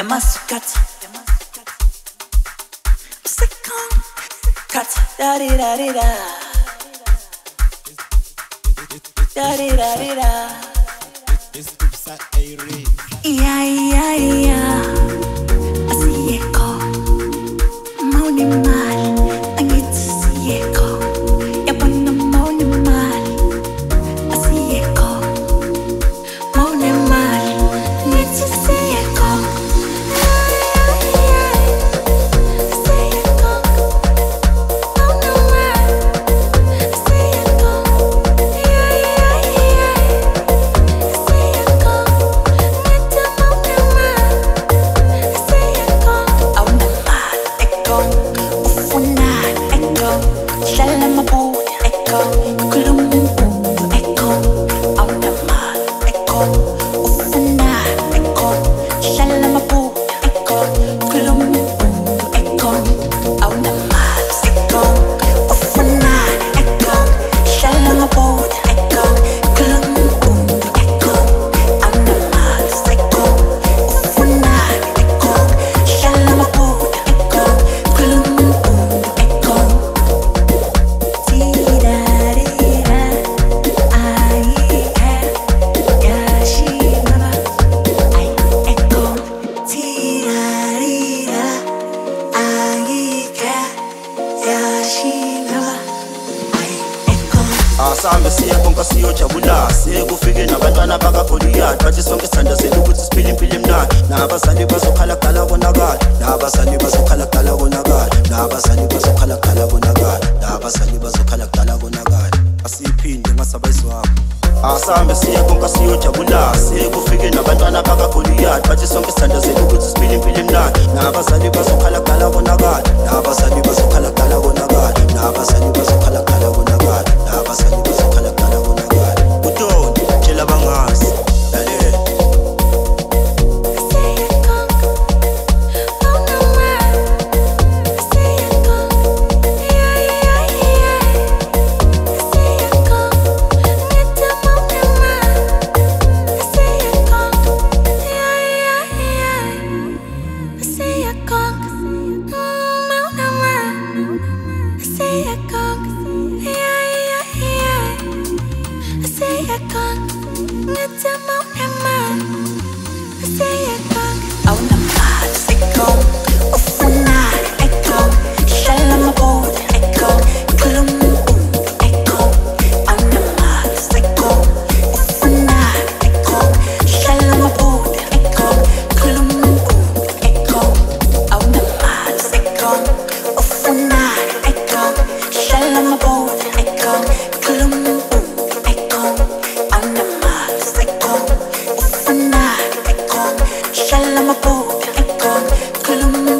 You must cut. Sick Cut. Da di da di da. Da di da di da. Yeah, yeah, yeah. sihambe siya konke siyojabula sikufike nabantwana bakagoliyati bathi sonke sithandazele ukuthi siphile impilo emnani nabazali bazokhalagala konakala nabazali bazokhalagala konakala nabazali bazokhalagala konakala nabazali bazokhalagala konakala asiyiphinde ngasabayizwako asihambe siye konke siyojabula sikufike nabantwana bakagoliyati bathi sonke sithandazele ukuthi siphile impilo emnani nabazali bazokhalagala konakala nabazali bazo I'm I'm a toute conne, que le monde.